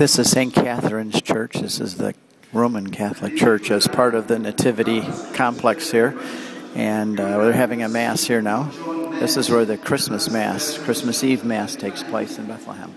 This is St. Catherine's Church. This is the Roman Catholic Church as part of the Nativity complex here. And uh, we're having a Mass here now. This is where the Christmas Mass, Christmas Eve Mass takes place in Bethlehem.